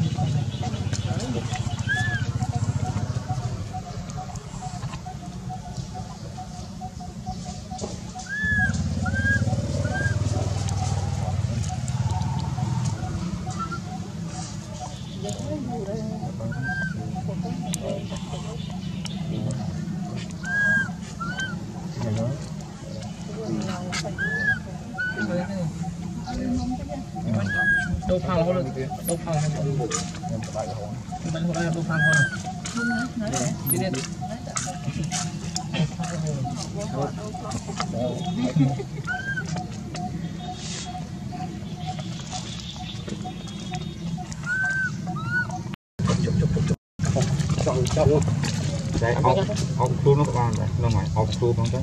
sih Thank you. Đâu phao không được phao không mình hôm nay phao không đi đi đây ốc ốc thu nó các bạn đây nó ngoài ốc thu không đấy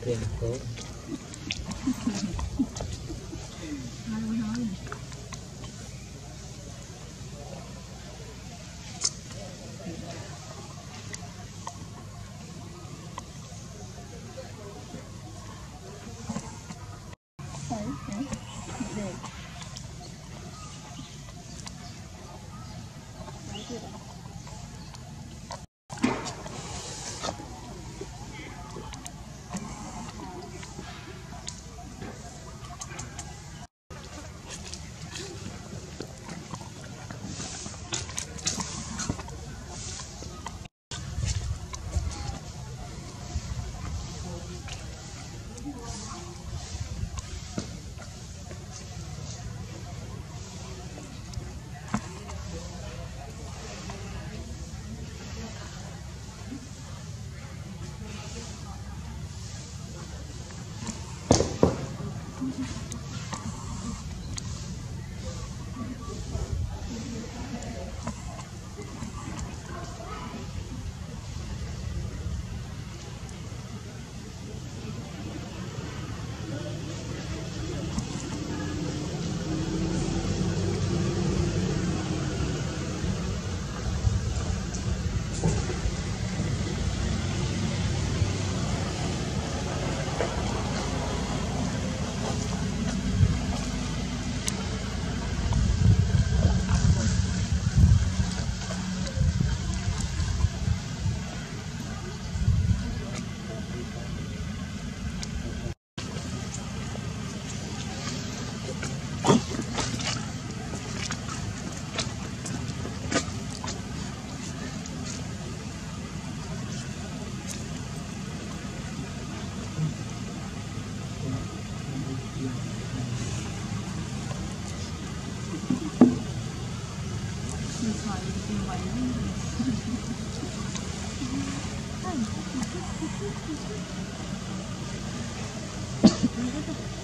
Tempo. Thank you.